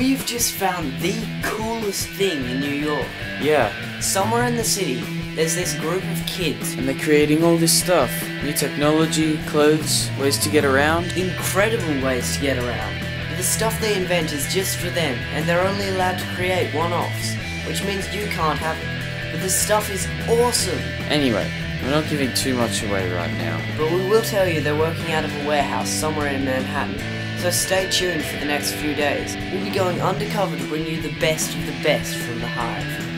We've just found the coolest thing in New York. Yeah, Somewhere in the city, there's this group of kids. and they're creating all this stuff. New technology, clothes, ways to get around. Incredible ways to get around. But the stuff they invent is just for them, and they're only allowed to create one-offs, which means you can't have it. But the stuff is awesome. Anyway, we're not giving too much away right now. But we will tell you they're working out of a warehouse somewhere in Manhattan. So stay tuned for the next few days. We'll be going undercover to bring you the best of the best from the Hive.